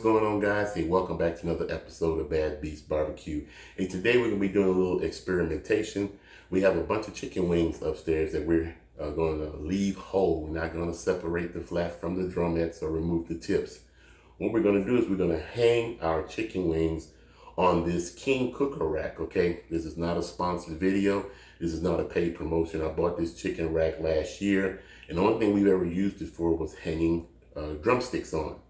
What's going on, guys? Hey, welcome back to another episode of Bad Beast Barbecue. And today we're going to be doing a little experimentation. We have a bunch of chicken wings upstairs that we're uh, going to leave whole. We're not going to separate the flat from the drumettes or remove the tips. What we're going to do is we're going to hang our chicken wings on this King Kooker rack, okay? This is not a sponsored video. This is not a paid promotion. I bought this chicken rack last year, and the only thing we've ever used it for was hanging uh, drumsticks on.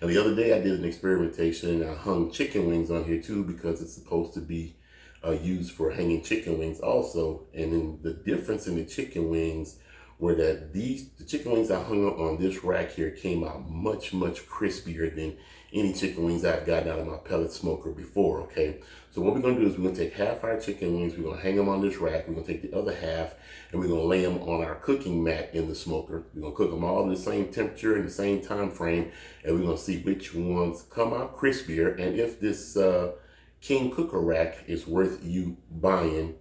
And the other day I did an experimentation and I hung chicken wings on here too because it's supposed to be uh, used for hanging chicken wings also. And then the difference in the chicken wings were that these, the chicken wings I hung up on this rack here came out much, much crispier than any chicken wings I've gotten out of my pellet smoker before, okay? So what we're gonna do is we're gonna take half our chicken wings, we're gonna hang them on this rack, we're gonna take the other half, and we're gonna lay them on our cooking mat in the smoker. We're gonna cook them all in the same temperature and the same time frame, and we're gonna see which ones come out crispier, and if this uh, King Kooker rack is worth you buying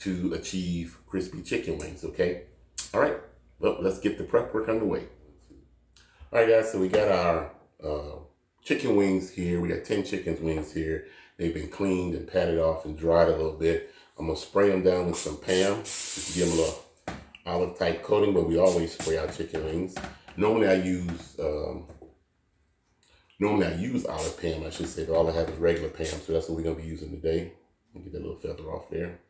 to achieve crispy chicken wings, okay? All right, well, let's get the prep work underway. All right, guys, so we got our uh, chicken wings here. We got 10 chicken wings here. They've been cleaned and patted off and dried a little bit. I'm gonna spray them down with some Pam, just give them a little olive type coating, but we always spray our chicken wings. Normally I use, um, normally I use olive Pam, I should say, but all I have is regular Pam, so that's what we're gonna be using today. Get that little feather off there.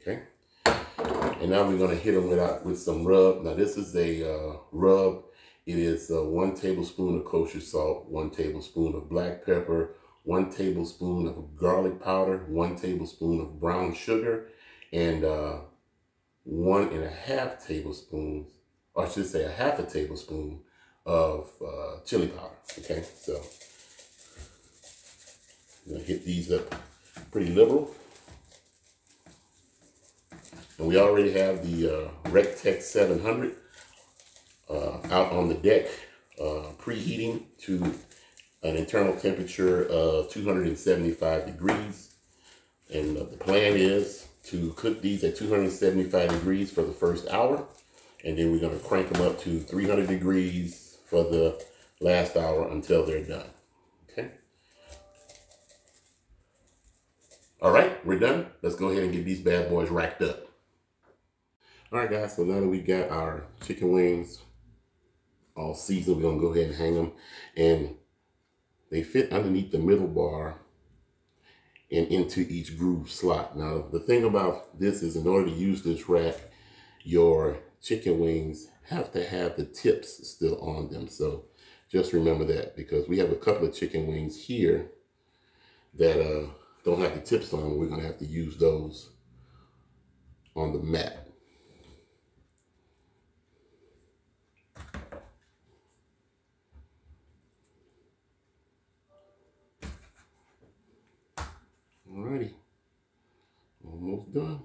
Okay. And now we're gonna hit them with, uh, with some rub. Now this is a uh, rub it is uh, one tablespoon of kosher salt, one tablespoon of black pepper, one tablespoon of garlic powder, one tablespoon of brown sugar, and uh, one and a half tablespoons, or I should say a half a tablespoon of uh, chili powder. Okay, so I'm gonna hit these up pretty liberal. And we already have the uh, Recteq 700 uh, out on the deck, uh, preheating to an internal temperature of 275 degrees. And uh, the plan is to cook these at 275 degrees for the first hour. And then we're going to crank them up to 300 degrees for the last hour until they're done. Okay. All right, we're done. Let's go ahead and get these bad boys racked up. All right, guys, so now that we got our chicken wings all seasoned, We're gonna go ahead and hang them. And they fit underneath the middle bar and into each groove slot. Now, the thing about this is in order to use this rack, your chicken wings have to have the tips still on them. So just remember that because we have a couple of chicken wings here that uh, don't have the tips on. We're gonna have to use those on the mat. Done.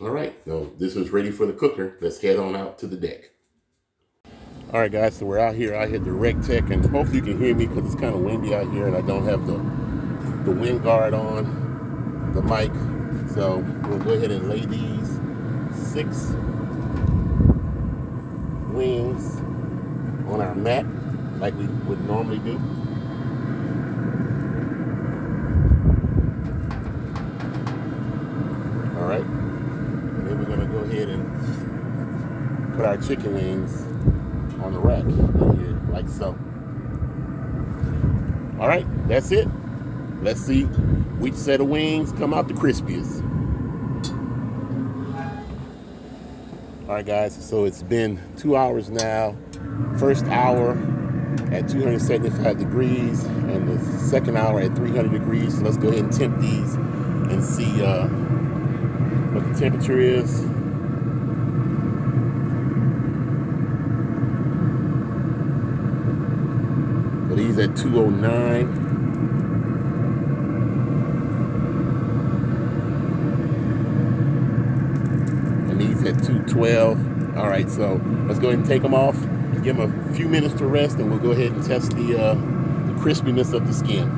All right, so this is ready for the cooker. Let's head on out to the deck. All right, guys, so we're out here. I hit the Recteq, and hopefully you can hear me because it's kind of windy out here, and I don't have the the wind guard on the mic. So we'll go ahead and lay these six wings on our mat like we would normally do. All right. And then we're to go ahead and put our chicken wings on the rack here, like so. All right, that's it. Let's see which set of wings come out the crispiest. All right, guys, so it's been two hours now first hour at 275 degrees and the second hour at 300 degrees. So let's go ahead and temp these and see uh, what the temperature is. So these at 209. And these at 212. All right, so let's go ahead and take them off give them a few minutes to rest and we'll go ahead and test the, uh, the crispiness of the skin.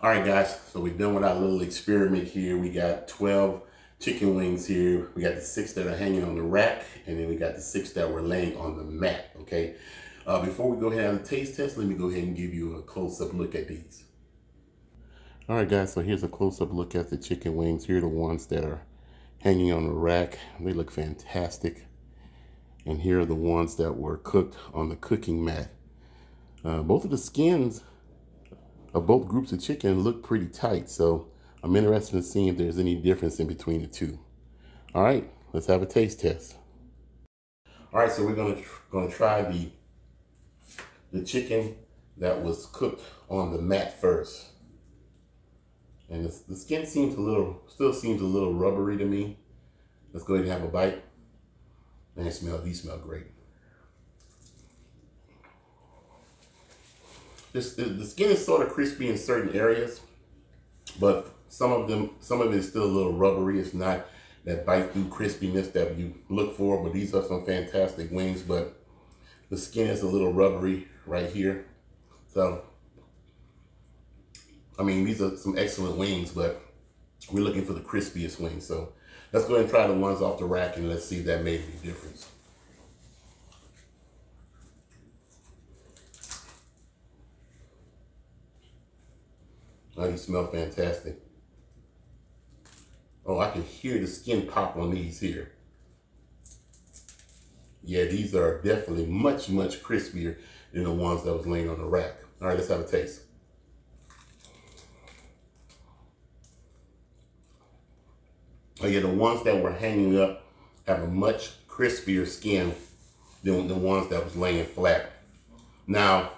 All right, guys, so we're done with our little experiment here. We got 12 chicken wings here. We got the six that are hanging on the rack, and then we got the six that were laying on the mat, okay? Uh, before we go ahead and taste test, let me go ahead and give you a close-up look at these. All right, guys, so here's a close-up look at the chicken wings. Here are the ones that are hanging on the rack. They look fantastic. And here are the ones that were cooked on the cooking mat. Uh, both of the skins of both groups of chicken look pretty tight, so I'm interested in seeing if there's any difference in between the two. All right, let's have a taste test. All right, so we're gonna gonna try the the chicken that was cooked on the mat first. And the, the skin seems a little, still seems a little rubbery to me. Let's go ahead and have a bite. Man, smell, these smell great. This, the, the skin is sort of crispy in certain areas, but some of them, some of it is still a little rubbery. It's not that bite through crispiness that you look for, but these are some fantastic wings, but the skin is a little rubbery right here. So, I mean, these are some excellent wings, but we're looking for the crispiest wings. So let's go ahead and try the ones off the rack and let's see if that made any difference. Oh, these smell fantastic. Oh, I can hear the skin pop on these here. Yeah, these are definitely much, much crispier than the ones that was laying on the rack. All right, let's have a taste. Oh yeah, the ones that were hanging up have a much crispier skin than the ones that was laying flat. Now,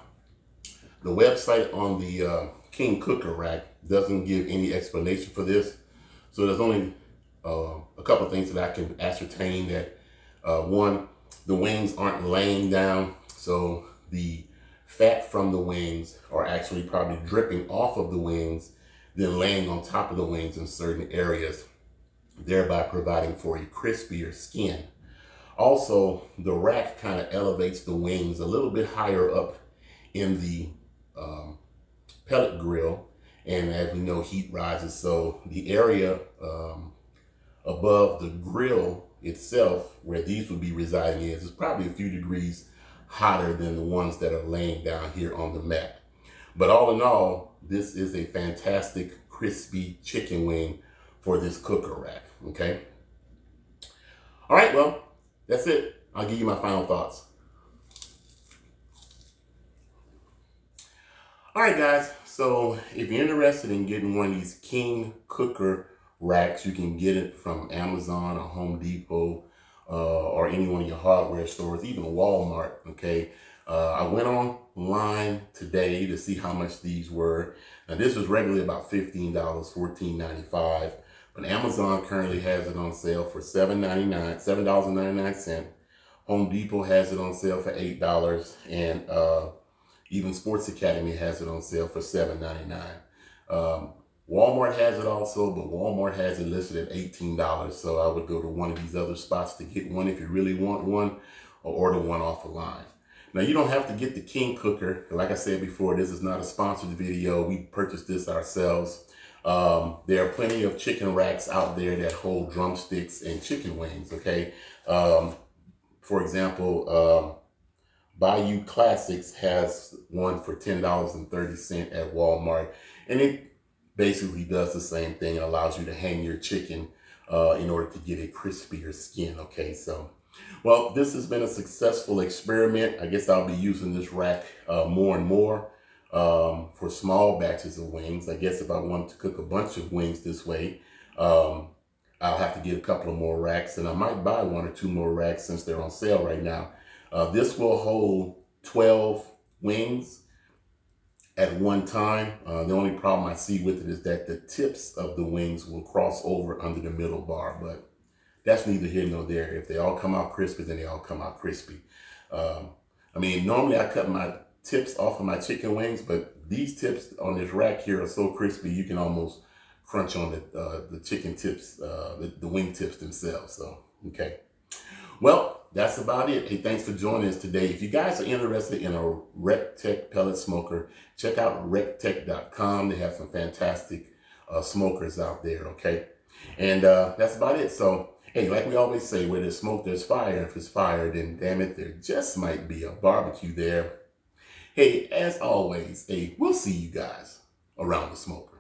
the website on the uh, King Kooker rack doesn't give any explanation for this. So there's only uh, a couple things that I can ascertain that uh, one, the wings aren't laying down. So the fat from the wings are actually probably dripping off of the wings, then laying on top of the wings in certain areas, thereby providing for a crispier skin. Also, the rack kind of elevates the wings a little bit higher up in the um, pellet grill. And as we know, heat rises. So the area um, above the grill itself, where these would be residing is, is probably a few degrees hotter than the ones that are laying down here on the mat. But all in all, this is a fantastic crispy chicken wing for this cooker rack, okay? All right, well, that's it. I'll give you my final thoughts. All right, guys. So if you're interested in getting one of these King Kooker racks, you can get it from Amazon or Home Depot uh, or any one of your hardware stores, even Walmart, okay? Uh, I went online today to see how much these were. Now this was regularly about $15, $14.95, but Amazon currently has it on sale for $7.99, $7.99. Home Depot has it on sale for $8, and uh, even Sports Academy has it on sale for $7.99. Um, Walmart has it also, but Walmart has it listed at $18. So I would go to one of these other spots to get one if you really want one or order one off the line. Now you don't have to get the King Kooker. Like I said before, this is not a sponsored video. We purchased this ourselves. Um, there are plenty of chicken racks out there that hold drumsticks and chicken wings, okay? Um, for example, um, Bayou Classics has one for $10.30 at Walmart. And it basically does the same thing. It allows you to hang your chicken uh, in order to get a crispier skin. Okay, so, well, this has been a successful experiment. I guess I'll be using this rack uh, more and more um, for small batches of wings. I guess if I wanted to cook a bunch of wings this way, um, I'll have to get a couple of more racks and I might buy one or two more racks since they're on sale right now. Uh, this will hold 12 wings at one time. Uh, the only problem I see with it is that the tips of the wings will cross over under the middle bar, but that's neither here nor there. If they all come out crispy, then they all come out crispy. Um, I mean, normally I cut my tips off of my chicken wings, but these tips on this rack here are so crispy you can almost crunch on the, uh, the chicken tips, uh, the, the wing tips themselves. So, okay. Well, that's about it. Hey, thanks for joining us today. If you guys are interested in a Recteq pellet smoker, check out recteq.com. They have some fantastic uh, smokers out there, okay? And uh, that's about it. So, hey, like we always say, where there's smoke, there's fire. If it's fire, then damn it, there just might be a barbecue there. Hey, as always, hey, we'll see you guys around the smoker.